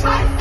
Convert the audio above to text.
Fight!